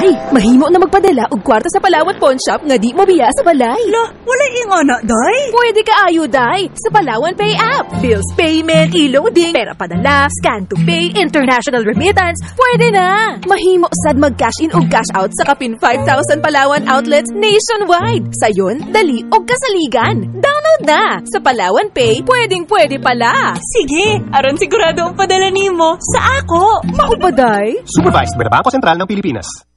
Day, mahimo na magpadala og kwarta sa Palawan Pawn Shop nga di mo biya sa balay. La, wala ingana, day. Pwede ka ayo, Day, sa Palawan Pay app. Bills payment, e-loading, pera padala, scan to pay, international remittance, pwede na. Mahimo sad mag-cash in og cash out sa kapin 5,000 Palawan outlets nationwide. Sayon, dali og kasaligan. Download na! Sa Palawan Pay, pwedeng pwede pala. Sige, aron sigurado ang padala nimo sa ako. Mao ba, Day? Supervised by the Bangko Sentral ng Pilipinas.